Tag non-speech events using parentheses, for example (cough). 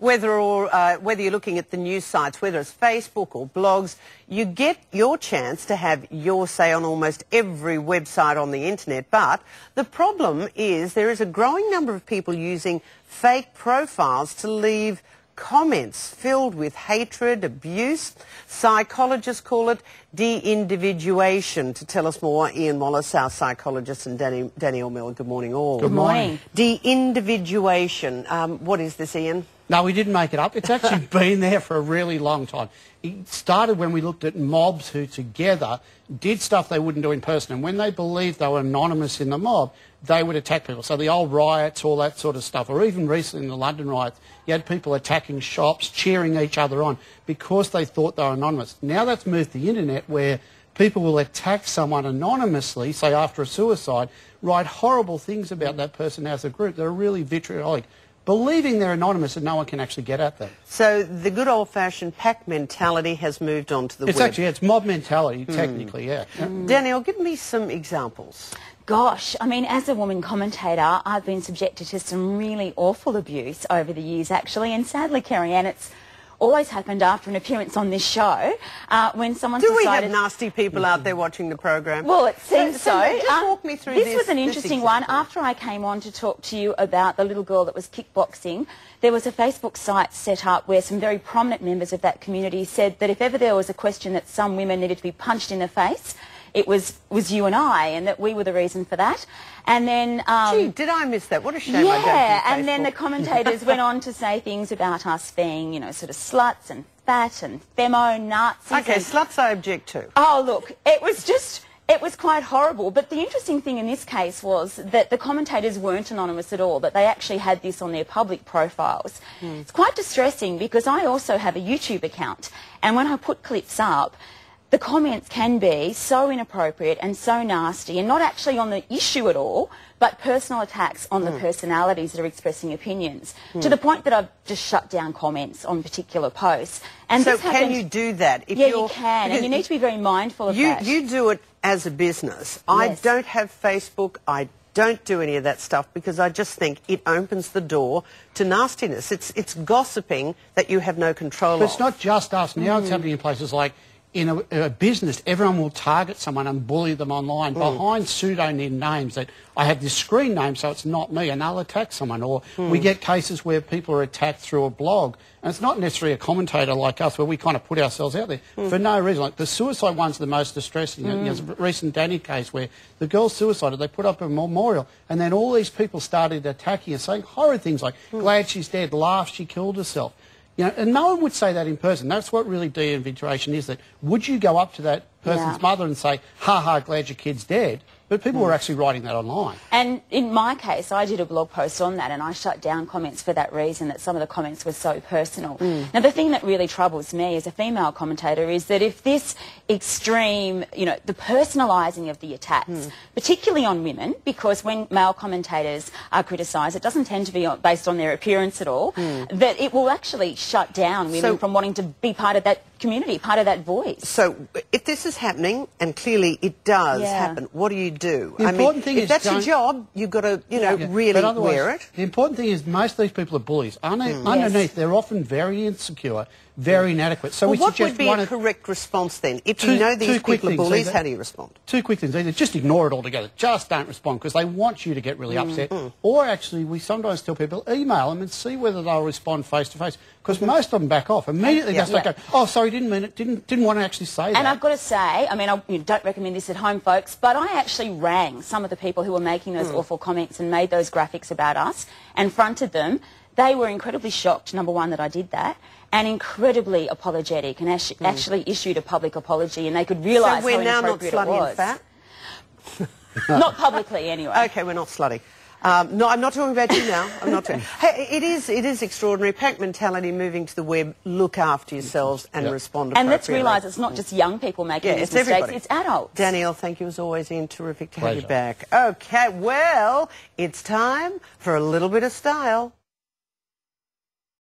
whether or uh, whether you're looking at the news sites, whether it's Facebook or blogs, you get your chance to have your say on almost every website on the internet. But the problem is there is a growing number of people using fake profiles to leave comments filled with hatred, abuse. Psychologists call it de-individuation. To tell us more, Ian Wallace, our psychologist, and Danny, Dannielle Miller. Good morning, all. Good morning. De-individuation. Um, what is this, Ian? No, we didn't make it up. It's actually (laughs) been there for a really long time. It started when we looked at mobs who together did stuff they wouldn't do in person. And when they believed they were anonymous in the mob, they would attack people. So the old riots, all that sort of stuff, or even recently in the London riots, you had people attacking shops, cheering each other on because they thought they were anonymous. Now that's moved to the internet where people will attack someone anonymously, say after a suicide, write horrible things about that person as a group that are really vitriolic believing they're anonymous and no one can actually get at them. So the good old-fashioned pack mentality has moved on to the it's web. actually, it's mob mentality, mm. technically, yeah. Mm. Dannielle, give me some examples. Gosh, I mean, as a woman commentator, I've been subjected to some really awful abuse over the years, actually, and sadly, Kerri-Anne, it's always happened after an appearance on this show uh, when someone Do decided... we have nasty people out there watching the program? Well, it seems so. so. Just walk me through this. This was an interesting one. After I came on to talk to you about the little girl that was kickboxing, there was a Facebook site set up where some very prominent members of that community said that if ever there was a question that some women needed to be punched in the face, it was was you and I, and that we were the reason for that. And then, um, Gee, did I miss that? What a shame! Yeah, and then the commentators went on to say things about us being, you know, sort of sluts and fat and femo nuts. Okay, and, sluts I object to. Oh look, it was just. It was quite horrible, but the interesting thing in this case was that the commentators weren't anonymous at all, that they actually had this on their public profiles. Mm. It's quite distressing because I also have a YouTube account, and when I put clips up, the comments can be so inappropriate and so nasty and not actually on the issue at all, but personal attacks on mm. the hmm. personalities that are expressing opinions mm. to the point that I've just shut down comments on particular posts. And so can happened, you do that? If yeah, you can, and you need to be very mindful of you, that. You do it as a business. Yes. I don't have Facebook. I don't do any of that stuff because I just think it opens the door to nastiness. It's, it's gossiping that you have no control but of. it's not just us. Now mm. it's happening in places like in a, a, business, everyone will target someone and bully them online mm. behind pseudonym names that I have this screen name so it's not me and they'll attack someone. Or mm. we get cases where people are attacked through a blog and it's not necessarily a commentator like us where we kind of put ourselves out there mm. for no reason. Like the suicide one's the most distressing. Mm. There's a recent Danny case where the girl suicided, they put up a memorial and then all these people started attacking her saying horrid things like, mm. glad she's dead, laugh, she killed herself. You know, and no one would say that in person. That's what really de-individuation is. That would you go up to that person's yeah. mother and say, "Ha ha, glad your kid's dead," But people were actually writing that online. And in my case, I did a blog post on that and I shut down comments for that reason, that some of the comments were so personal. Mm. Now, the thing that really troubles me as a female commentator is that if this extreme, you know, the personalising of the attacks, mm. particularly on women, because when male commentators are criticised, it doesn't tend to be based on their appearance at all, mm. that it will actually shut down women so, from wanting to be part of that community, part of that voice. So if this is happening, and clearly it does yeah. happen, what do you do? The important I mean, thing if is that's your job, you've got to, you know, yeah. really wear it. The important thing is most of these people are bullies. Under, mm. Underneath, yes. they're often very insecure, very inadequate. So well, we what would be a correct response then? If two, you know these people are bullies, either, how do you respond? Two quick things. Either just ignore it altogether, just don't respond because they want you to get really mm. upset. Mm. Or actually, we sometimes tell people, email them and see whether they'll respond face to face because mm -hmm. most of them back off immediately. Yeah, just yeah. like, go, oh, sorry, didn't mean it, didn't didn't want to actually say and that. And I've got to say, I mean, I you know, don't recommend this at home, folks, but I actually rang some of the people who were making those mm. awful comments and made those graphics about us and fronted them. They were incredibly shocked, number one, that I did that, and incredibly apologetic, and mm. actually issued a public apology, and they could realise so we're now not slutty and fat. not publicly, anyway. (laughs) Okay, we're not slutty. Um, no, I'm not talking about you now. I'm not talking. (laughs) hey, it is, it is extraordinary. Pack mentality moving to the web. Look after yourselves and yep. respond And let's realise it's not just young people making yeah, these it's mistakes, everybody. it's adults. Dannielle, thank you as always, Ian. Terrific to Pleasure. have you back. Okay, well, it's time for a little bit of style.